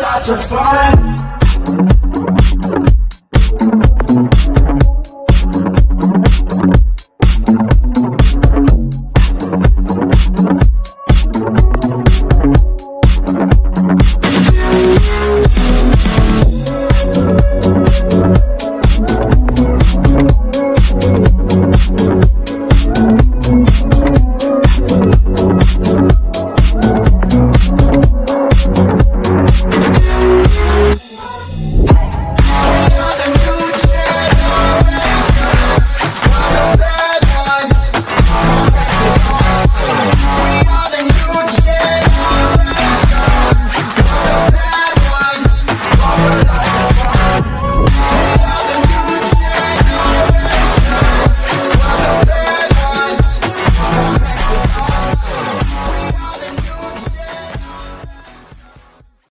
lots to fun